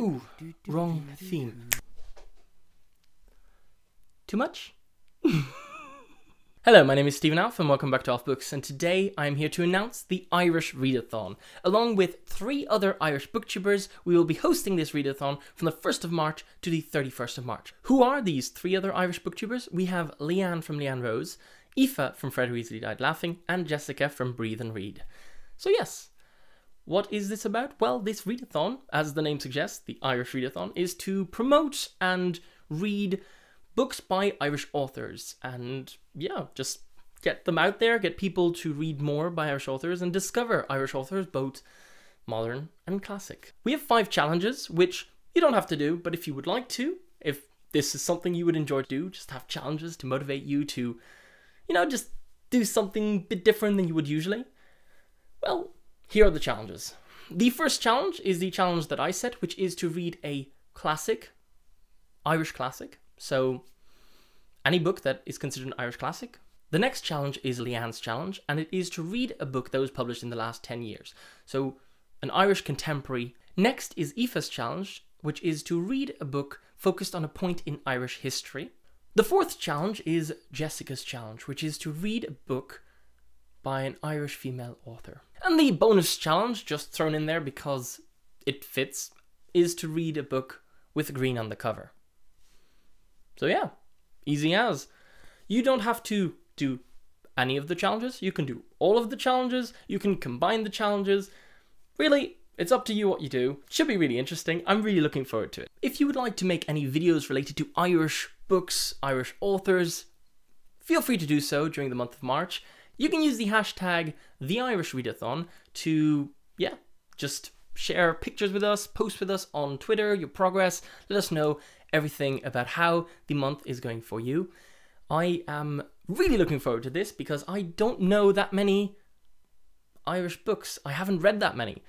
Ooh, wrong theme. Too much? Hello, my name is Stephen Alff and welcome back to AlffBooks and today I am here to announce the Irish Readathon. Along with three other Irish booktubers, we will be hosting this readathon from the 1st of March to the 31st of March. Who are these three other Irish booktubers? We have Leanne from Leanne Rose, Aoife from Fred Weasley Died Laughing, and Jessica from Breathe and Read. So yes, what is this about? Well, this readathon, as the name suggests, the Irish Readathon, is to promote and read books by Irish authors and yeah, just get them out there, get people to read more by Irish authors and discover Irish authors, both modern and classic. We have five challenges, which you don't have to do, but if you would like to, if this is something you would enjoy to do, just have challenges to motivate you to, you know, just do something a bit different than you would usually, well, here are the challenges. The first challenge is the challenge that I set, which is to read a classic, Irish classic, so, any book that is considered an Irish classic. The next challenge is Leanne's challenge, and it is to read a book that was published in the last 10 years. So, an Irish contemporary. Next is Aoife's challenge, which is to read a book focused on a point in Irish history. The fourth challenge is Jessica's challenge, which is to read a book by an Irish female author. And the bonus challenge, just thrown in there because it fits, is to read a book with green on the cover. So yeah, easy as. You don't have to do any of the challenges. You can do all of the challenges. You can combine the challenges. Really, it's up to you what you do. Should be really interesting. I'm really looking forward to it. If you would like to make any videos related to Irish books, Irish authors, feel free to do so during the month of March. You can use the hashtag the Irish Readathon to, yeah, just share pictures with us, post with us on Twitter, your progress, let us know everything about how the month is going for you. I am really looking forward to this because I don't know that many Irish books. I haven't read that many.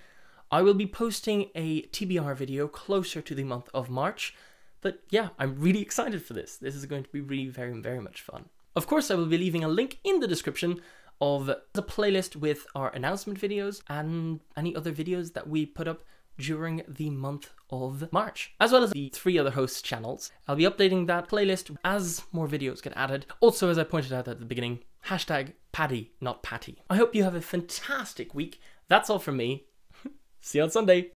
I will be posting a TBR video closer to the month of March, but yeah, I'm really excited for this. This is going to be really very, very much fun. Of course, I will be leaving a link in the description of the playlist with our announcement videos and any other videos that we put up during the month of March, as well as the three other hosts' channels. I'll be updating that playlist as more videos get added. Also, as I pointed out at the beginning, hashtag Paddy, not Patty. I hope you have a fantastic week. That's all from me. See you on Sunday.